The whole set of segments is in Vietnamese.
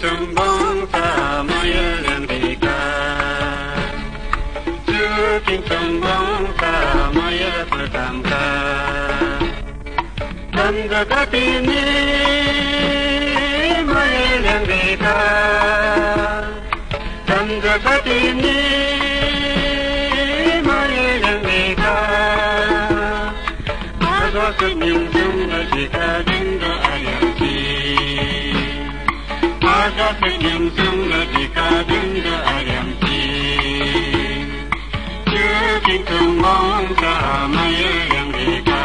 Tüm bonta moyelen bika Tukin tüm bonta moyel pertamka Tanda katini moyelen bika Tanda katini moyelen bika Bago sa nyum nyum na jika Aga senyum sung la di ka dung da ariam chi Chưa kinh tung mong sa ma ye đi di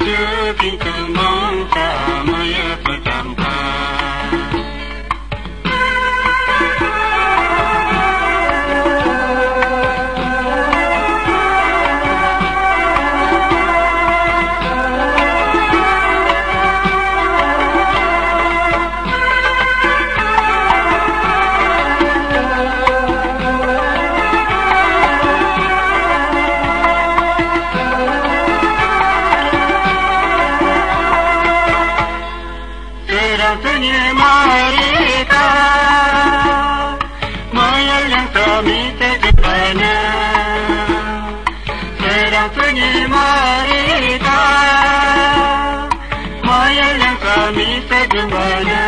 Chưa kinh mong sa Mayal yang samita jepana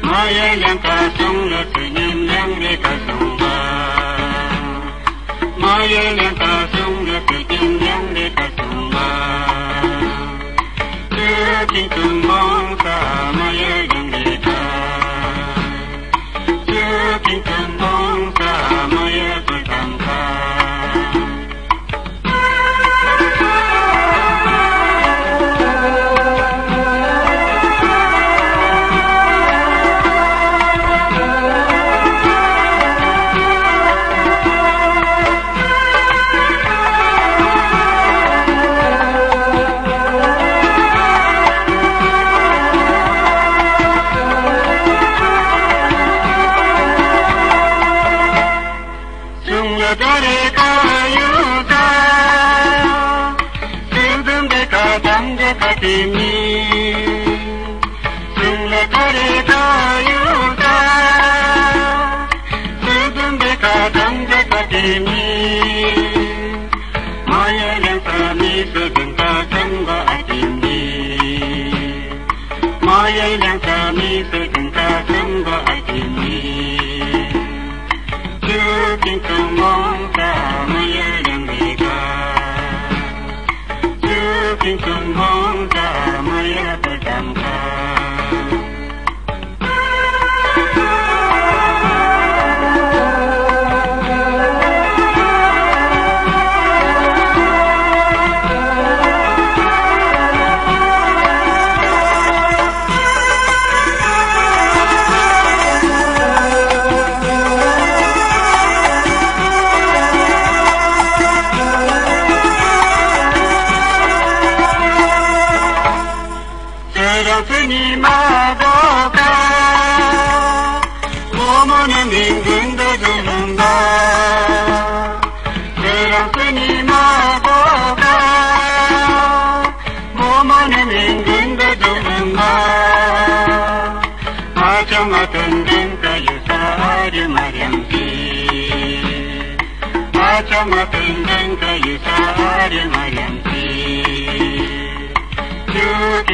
Mayal yang kasung la senyum yang mereka sumbang Mayal yang kasung la senyum yang mereka sumbang Kinh tung mong sa maya প্রেমী তোমরা করে দায়ুদা সুদুম বেকা দম বেকা প্রেমী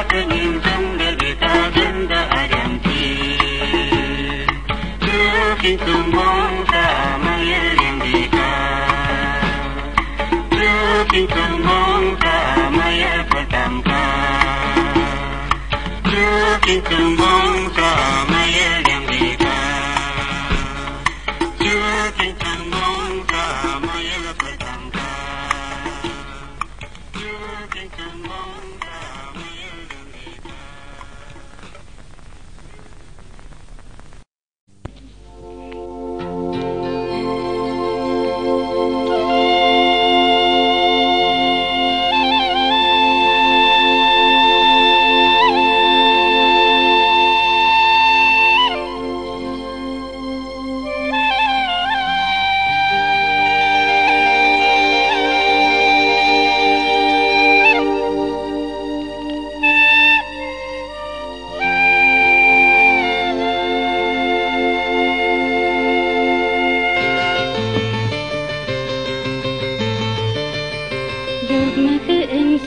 Agak penyengsong lagi kadang ayam Juking tumong sa mayang kita Juking tumong sa maya bertangka Juking tumong sa maya được mà cứ em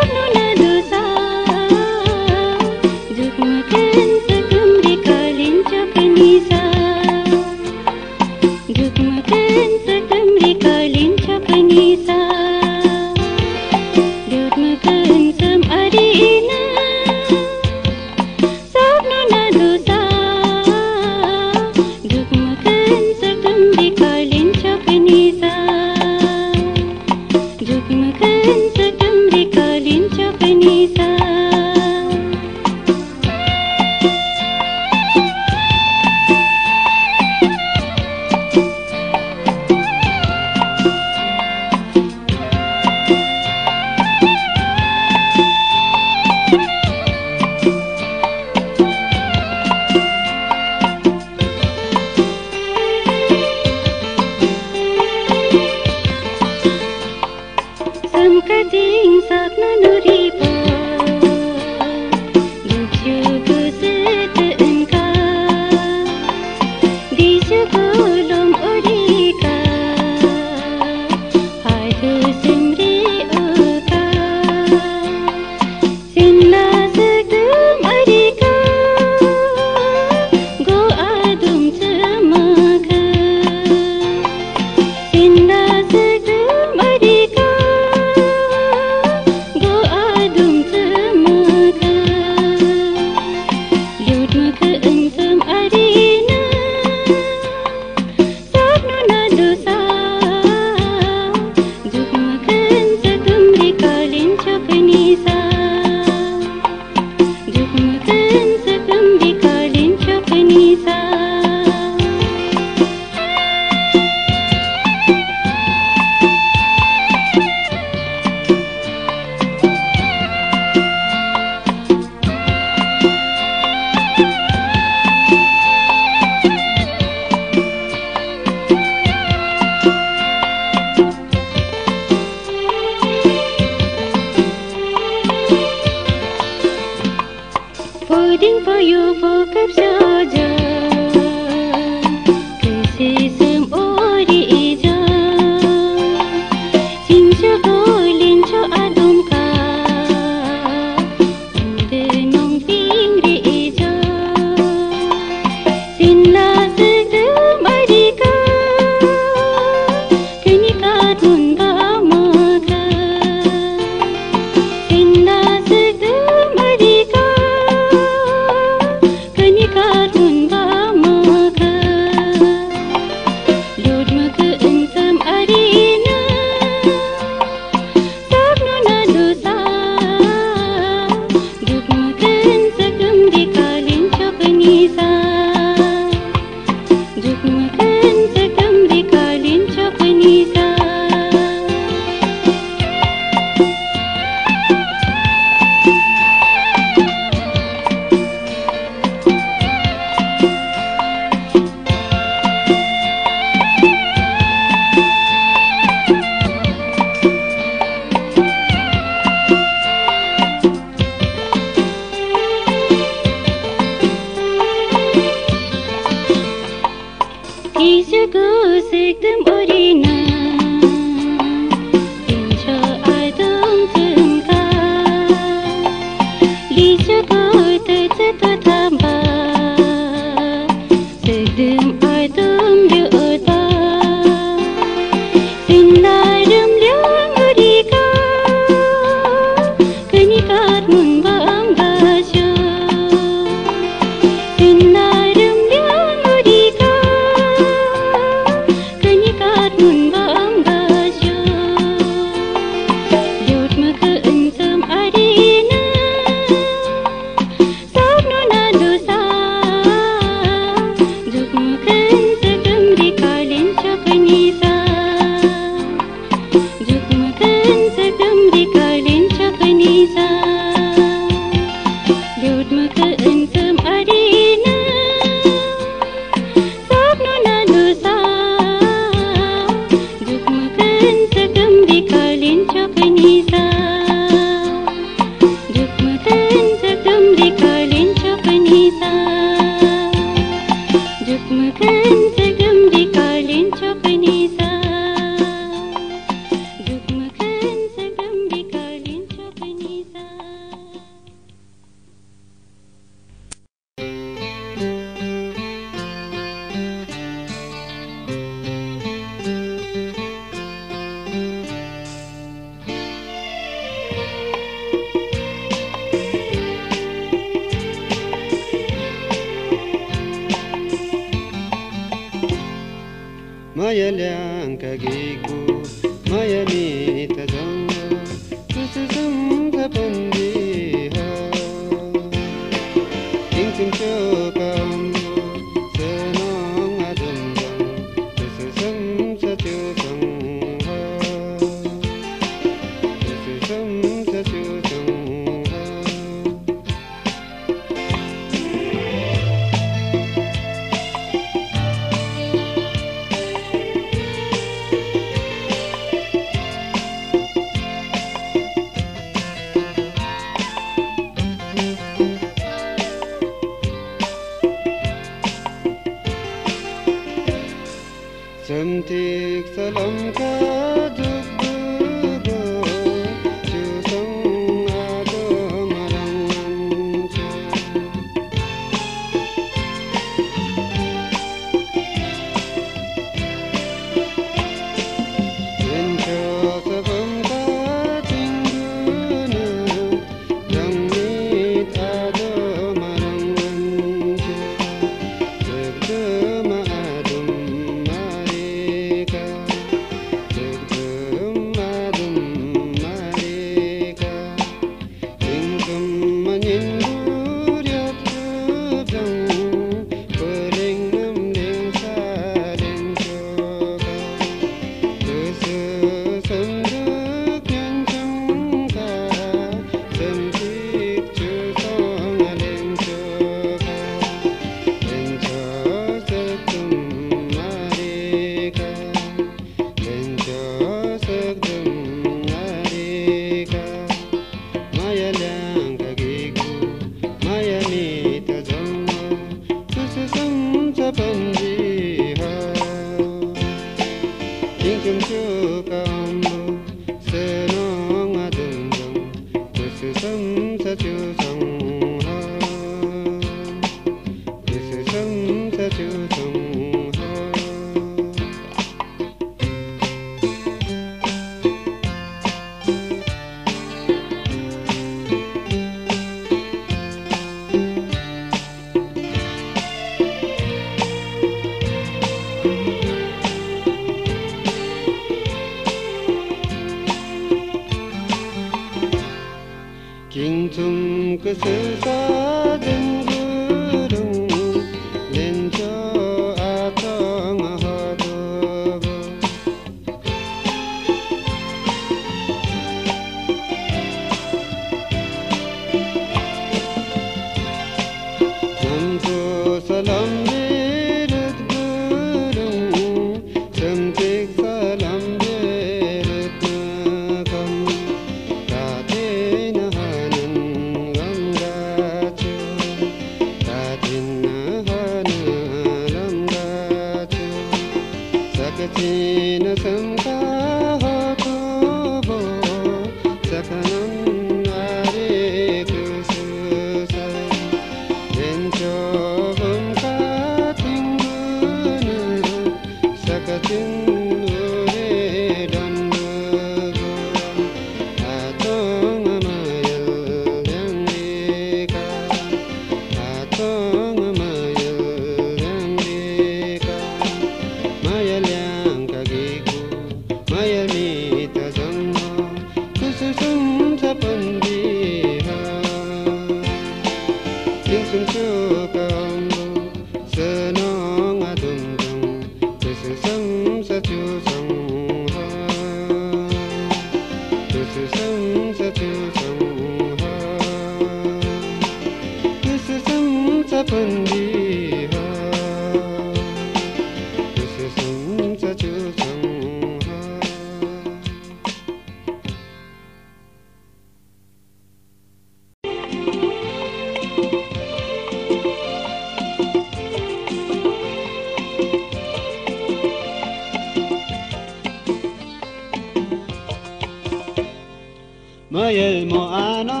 Moye Moana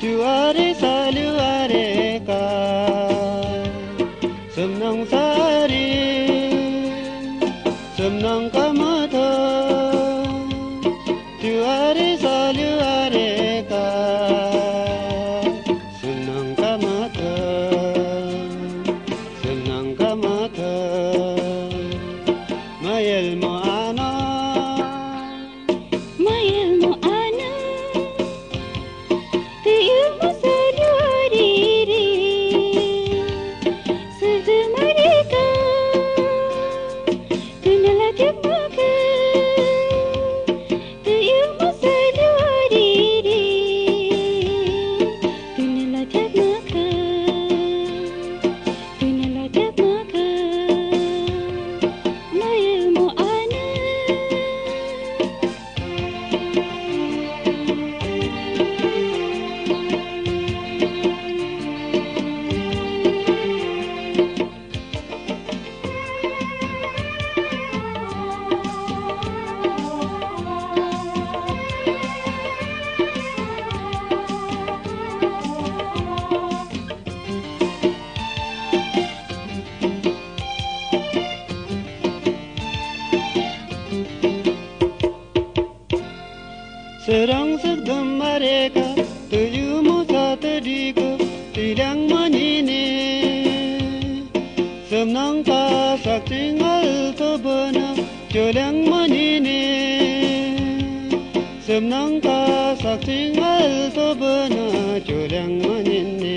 Tu are la shakti ngal sabana cholang manine semnang ka shakti ngal sabana cholang manine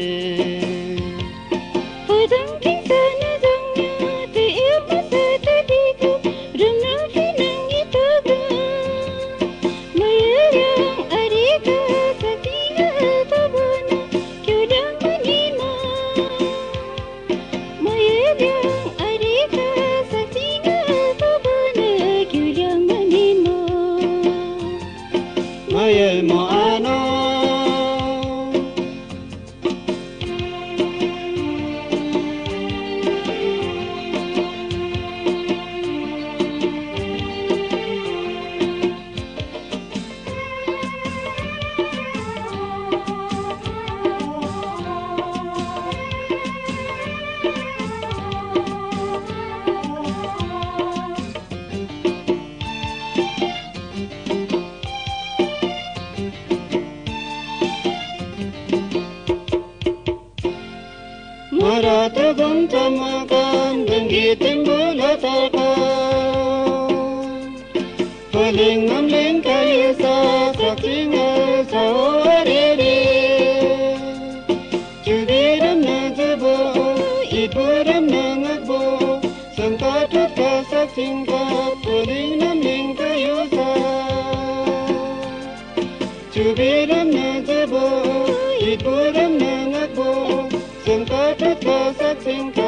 Cinque, truque, se cinque.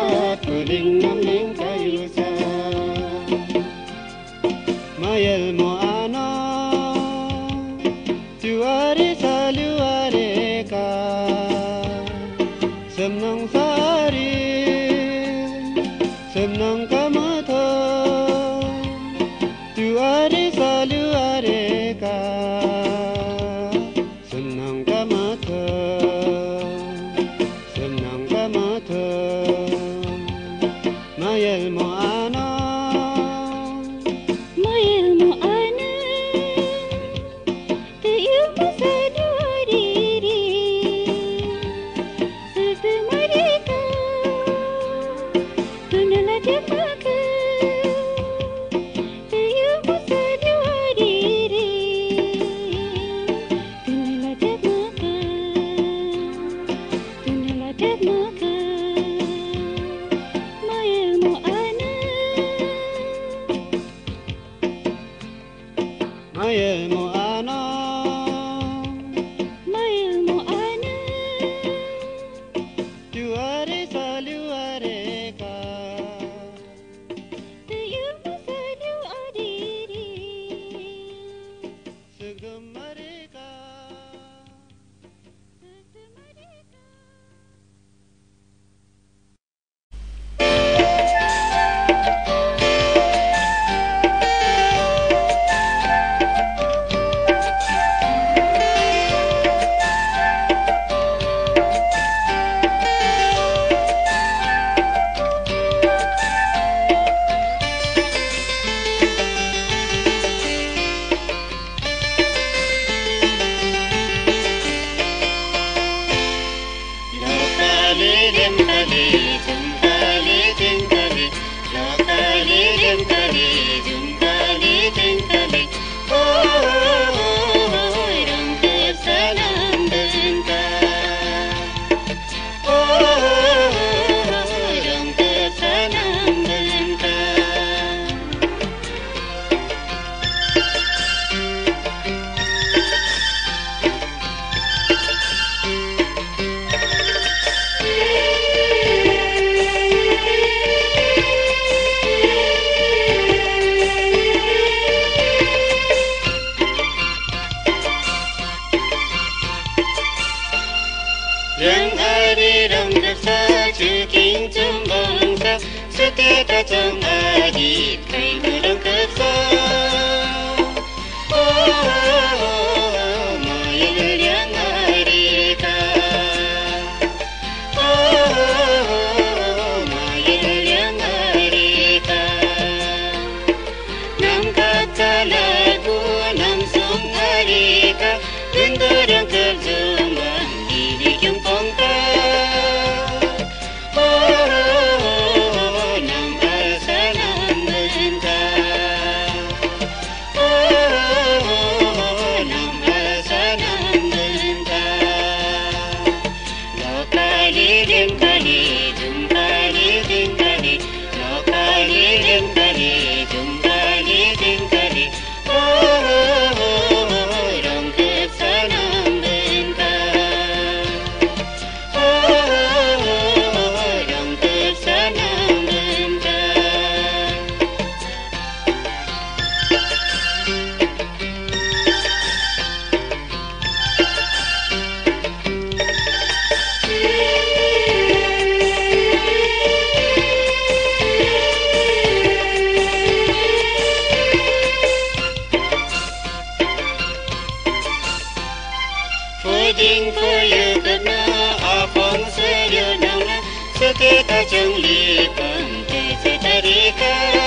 经佛有个那阿方是有能了，是给他经历本给在他的。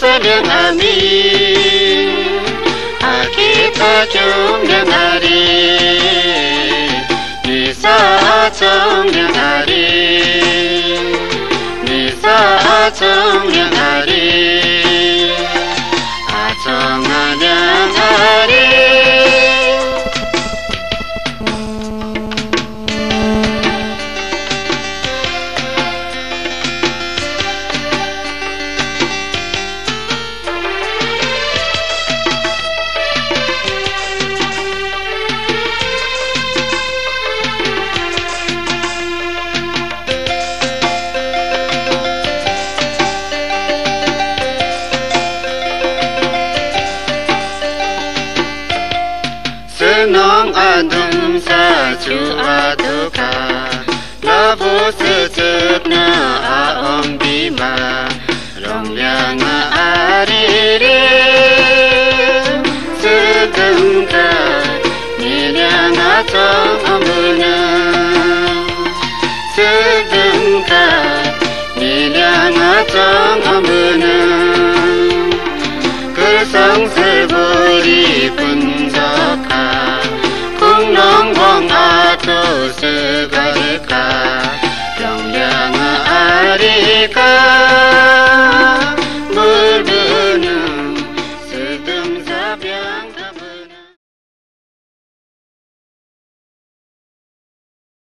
sene nami Akita chumya nari Nisa chumya nari Nisa chumya nari nong a dum sa chu a tu ka la vô se chep na a om bi ma rong yang a a re re se dum ka ni yang a chong om bu na se dum ka ni yang a chong om bu na cơ sống se bo ri